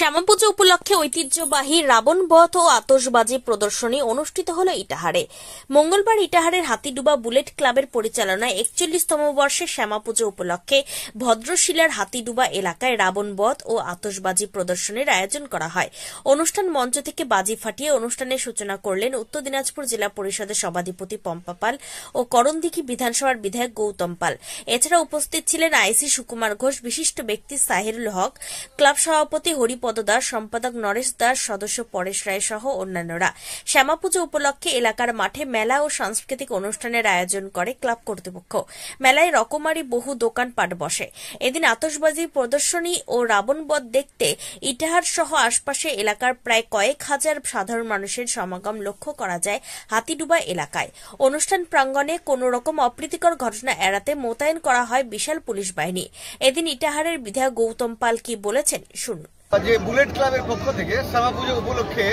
শ্যামাপুজো উপলক্ষে ঐতিহ্যবাহী রাবণ বধ ও আতশবাজি প্রদর্শনী অনুষ্ঠিত হল ইটাহারে। মঙ্গলবার ইটাহারের হাতিডুবা বুলেট ক্লাবের পরিচালনায় একচল্লিশতম বর্ষে শ্যামাপুজো উপলক্ষে ভদ্রশিলার হাতিডুবা এলাকায় রাবণ বধ ও আতশবাজি প্রদর্শনীর আয়োজন করা হয়। অনুষ্ঠান মঞ্চ থেকে বাজি ফাটিয়ে অনুষ্ঠানের সূচনা করলেন উত্তর দিনাজপুর জেলা পরিষদের সভাধিপতি পম্পা পাল ও করণদিঘি বিধানসভার বিধায়ক গৌতম পাল। এছাড়া উপস্থিত ছিলেন আইসি সুকুমার ঘোষ, বিশিষ্ট ব্যক্তি সাহিরুল হক, ক্লাব সভাপতি হরিপদ দাস সম্পাদক নরেশ দাস, সদস্য পরেশ রায় সহ অন্যান্যরা। শ্যামাপুজো উপলক্ষে এলাকার মাঠে মেলা ও সাংস্কৃতিক অনুষ্ঠানের আয়োজন করে ক্লাব কর্তৃপক্ষ। মেলায় রকমারি বহু দোকানপাট বসে। এদিন আতশবাজি প্রদর্শনী ও রাবণবধ দেখতে ইটাহার সহ আশপাশে এলাকার প্রায় কয়েক হাজার সাধারণ মানুষের সমাগম লক্ষ্য করা যায় হাতিডুবা এলাকায়। অনুষ্ঠান প্রাঙ্গণে কোন রকম অপ্রীতিকর ঘটনা এড়াতে মোতায়েন করা হয় বিশাল পুলিশ বাহিনী। এদিন ইটাহারের বিধায়ক গৌতম পাল কি বলেছেন শুনুন। যে বুলেট ক্লাবের পক্ষ থেকে শ্যামা পুজো উপলক্ষে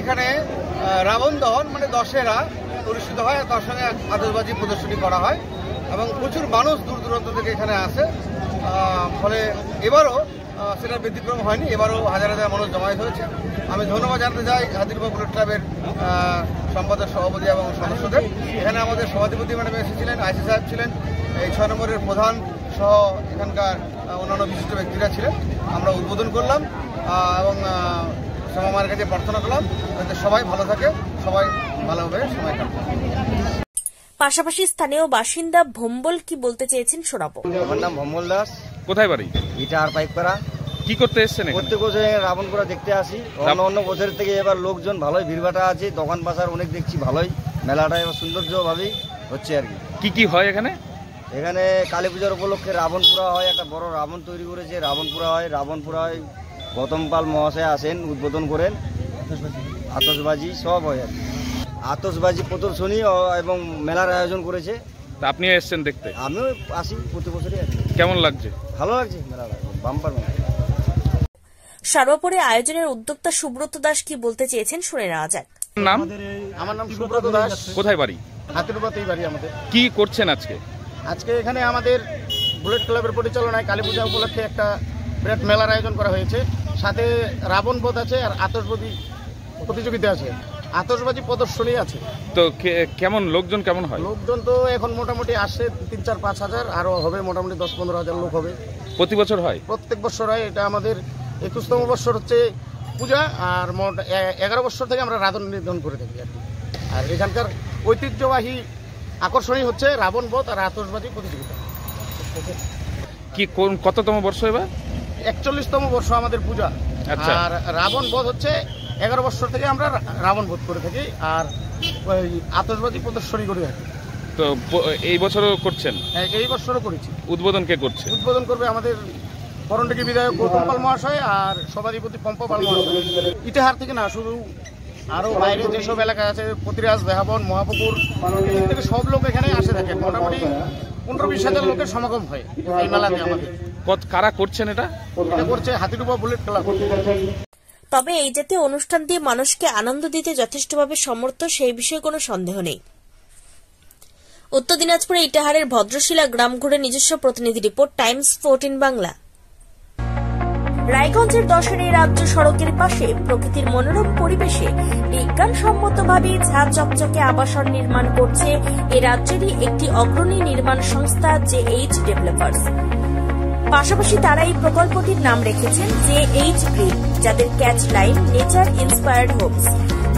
এখানে রাবণ দহন মানে দশেরা অনুষ্ঠিত হয় আর তার সঙ্গে আতশবাজি প্রদর্শনী করা হয় এবং প্রচুর মানুষ দূর দূরান্ত থেকে এখানে আসে। ফলে এবারও সেটা ব্যতিক্রম হয়নি এবারও হাজার হাজার মানুষ জমায়েত হয়েছে। আমি ধন্যবাদ জানাতে চাই হাতিরবা বুলেট ক্লাবের সম্পাদক সভাপতি এবং সদস্যদের। এখানে আমাদের সভাধিপতি ম্যাডাম এসেছিলেন আইসি সাহেব ছিলেন এই ছয় নম্বরের প্রধান সহ এখানকার অন্যান্য বিশিষ্ট ব্যক্তিরা ছিলেন। আমরা উদ্বোধন করলাম এবং মায়ের কাছে প্রার্থনা করলাম যাতে সবাই ভালো থাকে সবাই ভালোভাবে সময় কাটে পাশাপাশি স্থানীয় বাসিন্দা ভম্বল কি বলতে চেয়েছেন শোনাবো। আমার নাম ভম্বল দাস। কোথায় বাড়ি? ইটা আর পাইকপাড়া কি করতে এসছেন প্রত্যেক বছর রাবণপুরা দেখতে আসি। অন্য অন্য বছরের থেকে এবার লোকজন ভালোই ভিড়ভাটা আছে দোকান বাজার অনেক দেখছি ভালোই। মেলাটা এবার সৌন্দর্যভাবেই হচ্ছে আর কি। কি কি হয় এখানে? এখানে কালী পূজার উপলক্ষে রাবণপুরা হয় একটা বড় রাবণ তৈরি করেছে রাবণপুরা হয় রাবণপুরা হয় গৌতম পাল মহাশয় আসেন উদ্বোধন করেন। আতসবাজি সব হয় আর কি। আতসবাজি প্রদর্শনী এবং মেলার আয়োজন করেছে। তা আপনি এসছেন দেখতে? আমিও আসি প্রতি বছরই। কেমন লাগছে? ভালো লাগছে আয়োজন বাম্পার মেলা সর্বোপরি আয়োজনের উদ্যোক্তা সুব্রত দাস কি বলতে চেয়েছেন শুনে নেওয়া যাক। নাম? আমার নাম সুব্রত দাস। কোথায় বাড়ি? হাতিরুবাতেই বাড়ি আমাদের। কি করছেন আজকে? আজকে এখানে আমাদের বুলেট ক্লাবের পরিচালনায় কালী পূজা উপলক্ষে একটা বিরাট মেলার আয়োজন করা হয়েছে। সাথে রাবণ বোধ আছে আর আতসবাজি প্রতিযোগিতা আছে। আতসবাজি প্রদর্শনী আছে। তো কে- কেমন লোকজন কেমন হয়? লোকজন তো এখন মোটামুটি আসছে তিন চার পাঁচ হাজার আরও হবে মোটামুটি দশ পনেরো হাজার লোক হবে। প্রতি বছর হয়? প্রত্যেক বছর হয় এটা আমাদের একুশতম বছর হচ্ছে পূজা আর মোট এগারো বছর থেকে আমরা রাধন নির্ধারণ করে থাকি আর কি। আর এখানকার ঐতিহ্যবাহী আকর্ষণই হচ্ছে রাবণ বধ আর আতসবাজি প্রতিযোগিতা। কি কোন কততম বর্ষ এবার? একচল্লিশতম বর্ষ আমাদের পূজা। আচ্ছা। আর রাবণ বধ হচ্ছে এগারো বছর থেকে আমরা রাবণ বধ করে থাকি আর ওই আতসবাজি প্রদর্শনী করে থাকি তো এই বছরও করছেন? হ্যাঁ, এই বছরও করেছি। উদ্বোধন কে করছে? উদ্বোধন করবে আমাদের করণডিকি বিধায়ক গৌতম পাল মহাশয় আর সভাধিপতি পম্প পাল মহাশয়। ইতিহার থেকে না শুধু আরও বাইরে যেসব এলাকা আছে প্রতিরাজ দেহাবন মহাপুকুর এখান থেকে সব লোক এখানে আসে থাকে মোটামুটি পনেরো বিশ হাজার লোকের সমাগম হয় এই মেলাতে আমাদের। কত কারা করছেন এটা? এটা করছে হাতিডুবা বুলেট ক্লাব তবে এই জাতীয় অনুষ্ঠান দিয়ে মানুষকে আনন্দ দিতে যথেষ্টভাবে সমর্থ সেই বিষয়ে কোনো সন্দেহ নেই। উত্তর দিনাজপুরে ইটাহারের ভদ্রশিলা গ্রাম ঘুরে নিজস্ব প্রতিনিধি রিপোর্ট টাইমস ফোরটিন বাংলা। রায়গঞ্জের দশের রাজ্য সড়কের পাশে প্রকৃতির মনোরম পরিবেশে বিজ্ঞানসম্মতভাবে ঝাঁ চকচকে আবাসন নির্মাণ করছে এ রাজ্যেরই একটি অগ্রণী নির্মাণ সংস্থা জে এইচ ডেভেলপার্স। পাশাপাশি তারা এই প্রকল্পটির নাম রেখেছেন জে এইচ গ্রিন যাদের catch line nature inspired homes,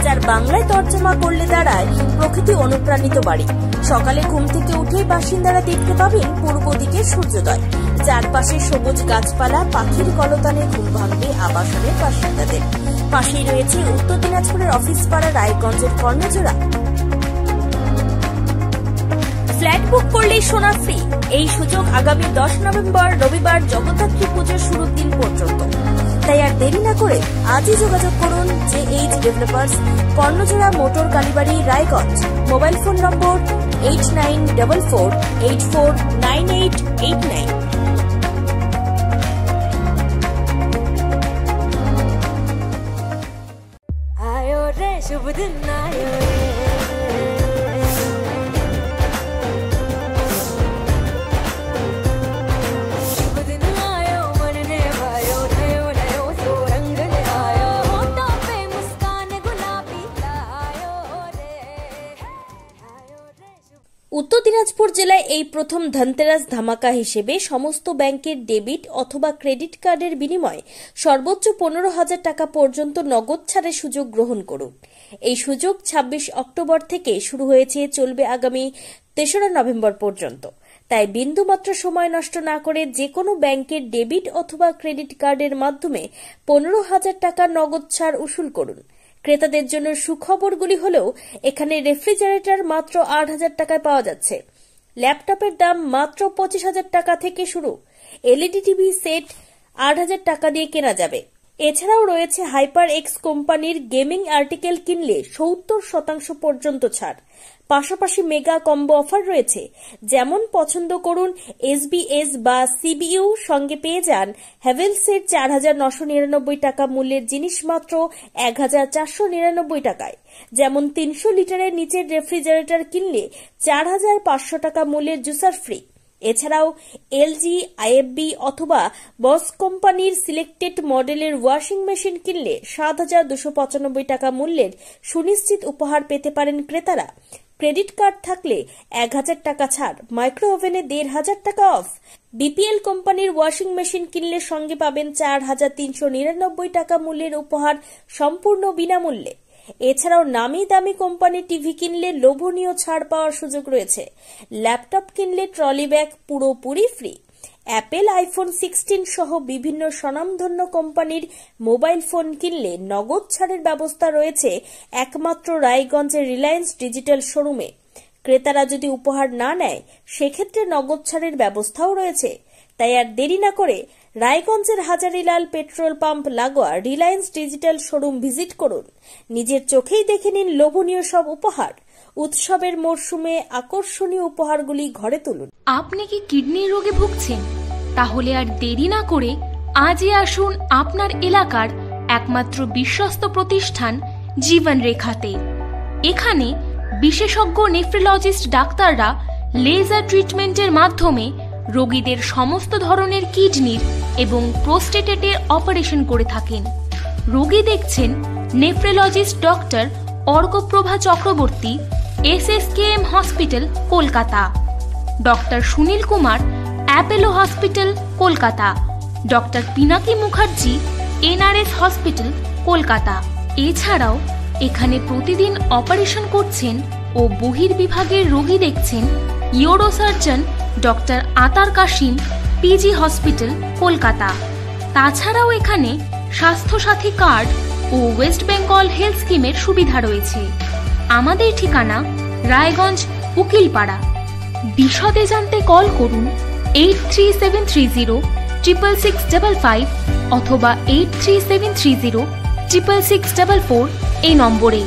যার বাংলায় তর্জমা করলে দাঁড়ায় প্রকৃতি অনুপ্রাণিত বাড়ি। সকালে ঘুম থেকে উঠেই বাসিন্দারা দেখতে পাবেন পূর্ব দিকে সূর্যোদয়। চারপাশে সবুজ গাছপালা, পাখির কলতানে ঘুম ভাঙবে আবাসনের বাসিন্দাদের। পাশেই রয়েছে উত্তর দিনাজপুরের অফিস পাড়া রায়গঞ্জের কর্ণজোড়া। ফ্ল্যাট বুক করলেই সোনা ফ্রি এই সুযোগ আগামী দশ নভেম্বর রবিবার জগদ্ধাত্রী পুজোর শুরুর দিন পর্যন্ত। তাই আর দেরি না করে আজই যোগাযোগ করুন J H developers Karnajora motor Kalibari Raiganj mobile phone number eight nine double four eight four nine eight eight nine आयो रे शुभ दिन आयो এই প্রথম ধনতেরাস ধামাকা হিসেবে সমস্ত ব্যাংকের ডেবিট অথবা ক্রেডিট কার্ডের বিনিময়ে সর্বোচ্চ পনেরো হাজার টাকা পর্যন্ত নগদ ছাড়ের সুযোগ গ্রহণ করুন। এই সুযোগ ছাব্বিশ অক্টোবর থেকে শুরু হয়েছে, চলবে আগামী তেসরা নভেম্বর পর্যন্ত। তাই বিন্দুমাত্র সময় নষ্ট না করে যে কোনো ব্যাংকের ডেবিট অথবা ক্রেডিট কার্ডের মাধ্যমে পনেরো হাজার টাকা নগদ ছাড় উসুল করুন। ক্রেতাদের জন্য সুখবরগুলি হলেও এখানে রেফ্রিজারেটর মাত্র আট হাজার টাকায় পাওয়া যাচ্ছে। ল্যাপটপের দাম মাত্র পঁচিশ হাজার টাকা থেকে শুরু। এলইডি টিভি সেট আট হাজার টাকা দিয়ে কেনা যাবে। এছাড়াও রয়েছে হাইপার এক্স কোম্পানির গেমিং আর্টিকেল কিনলে সত্তর শতাংশ পর্যন্ত ছাড়। পাশাপাশি মেগা কম্বো অফার রয়েছে। যেমন পছন্দ করুন এসবিএস বা সিবিইউ সঙ্গে পেয়ে যান হ্যাভেলসের চার হাজার নশো নিরানব্বই টাকা মূল্যের জিনিস মাত্র এক হাজার চারশো নিরানব্বই টাকায়। যেমন তিনশো লিটারের নিচের রেফ্রিজারেটর কিনলে চার হাজার পাঁচশো টাকা মূল্যের জুসার ফ্রি। এছাড়াও এলজি, আইএফবি অথবা বস কোম্পানির সিলেক্টেড মডেলের ওয়াশিং মেশিন কিনলে সাত হাজার দুশো পঁচানব্বই টাকা মূল্যের সুনিশ্চিত উপহার পেতে পারেন ক্রেতারা। ক্রেডিট কার্ড থাকলে এক হাজার টাকা ছাড়, মাইক্রো ওভেনে দেড় হাজার টাকা অফ। বিপিএল কোম্পানির ওয়াশিং মেশিন কিনলে সঙ্গে পাবেন চার হাজার তিনশো নিরানব্বই টাকা মূল্যের উপহার সম্পূর্ণ বিনামূল্যে। এছাড়াও নামি দামি কোম্পানি টিভি কিনলে লোভনীয় ছাড় পাওয়ার সুযোগ রয়েছে। ল্যাপটপ কিনলে ট্রলি ব্যাগ পুরোপুরি ফ্রি। অ্যাপেল আইফোন সিক্সটিন সহ বিভিন্ন স্বনামধন্য কোম্পানির মোবাইল ফোন কিনলে নগদ ছাড়ের ব্যবস্থা রয়েছে একমাত্র রায়গঞ্জের রিলায়েন্স ডিজিটাল শোরুমে। ক্রেতারা যদি উপহার না নেয়, সেক্ষেত্রে নগদ ছাড়ের ব্যবস্থাও রয়েছে। তাই আর দেরি না করে রায়গঞ্জের হাজারিলাল পেট্রোল পাম্প লাগোয়া রিলায়েন্স ডিজিটাল শোরুম ভিজিট করুন। নিজের চোখেই দেখে নিন লোভনীয় সব উপহার। উৎসবের মরশুমে আকর্ষণীয় উপহারগুলি ঘরে তুলুন। আপনি কি কিডনির রোগে ভুগছেন? তাহলে আর দেরি না করে আজই আসুন আপনার এলাকার একমাত্র বিশ্বস্ত প্রতিষ্ঠান জীবন রেখাতে এখানে বিশেষজ্ঞ নেফ্রোলজিস্ট ডাক্তাররা লেজার ট্রিটমেন্টের মাধ্যমে রোগীদের সমস্ত ধরনের কিডনির এবং প্রোস্টেটেটের অপারেশন করে থাকেন। রোগী দেখছেন nephrologist doctor Arkaprava Chakraborty S S K M hospital, Kolkata. Doctor Sunil Kumar, Apollo hospital, Kolkata. Doctor Pinaki Mukherjee, NRS hospital, Kolkata. এছাড়াও এখানে প্রতিদিন অপারেশন করছেন ও বহির্বিভাগের রোগী দেখছেন ইউরোসার্জন ডক্টর আতার কাশিম পিজি হসপিটাল, কলকাতা। তাছাড়াও এখানে স্বাস্থ্যসাথী কার্ড ও ওয়েস্ট বেঙ্গল হেলথ স্কিমের সুবিধা রয়েছে। আমাদের ঠিকানা রায়গঞ্জ, উকিলপাড়া। বিশদে জানতে কল করুন eight three seven three zero triple six double five অথবা eight three seven three zero triple six double four এই নম্বরে।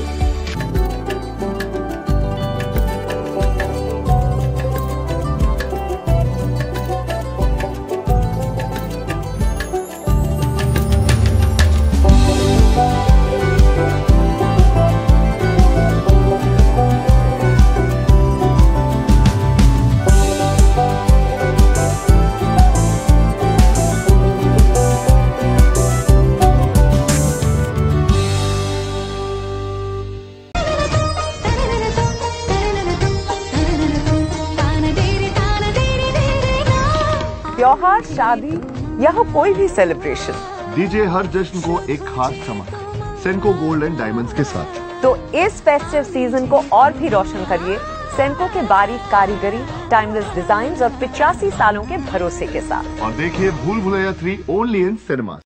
त्योहार शादी या हो कोई भी सेलिब्रेशन दीजिए हर जश्न को एक खास चमक सेंको गोल्ड एंड डायमंड्स के साथ तो इस फेस्टिव सीजन को और भी रोशन करिए सेंको के बारीक कारीगरी टाइमलेस डिजाइन और पिचासी सालों के भरोसे के साथ और देखिए Bhool Bhulaiyaa three only in cinema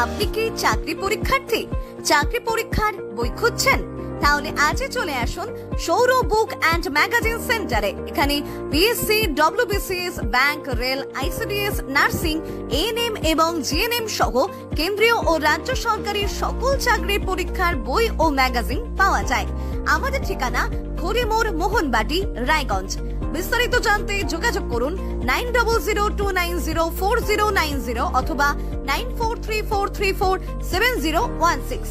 আপনি কি চাকরি পরীক্ষার্থী চাকরি পরীক্ষার বই খুঁজছেন তাহলে আজই চলে আসুন সৌর বুক অ্যান্ড ম্যাগাজিন সেন্টারে। এখানে BSc WBCS bank, rail ICDS nursing ANM এবং জিএনএম সহ কেন্দ্রীয় ও রাজ্য সরকারের সকল চাকরির পরীক্ষার বই ও ম্যাগাজিন পাওয়া যায়। আমাদের ঠিকানা খড়িমোড় মোহনবাটি, রায়গঞ্জ। বিস্তারিত জানতে যোগাযোগ করুন nine double zero two nine zero four zero nine zero অথবা nine four three four three four seven zero one six.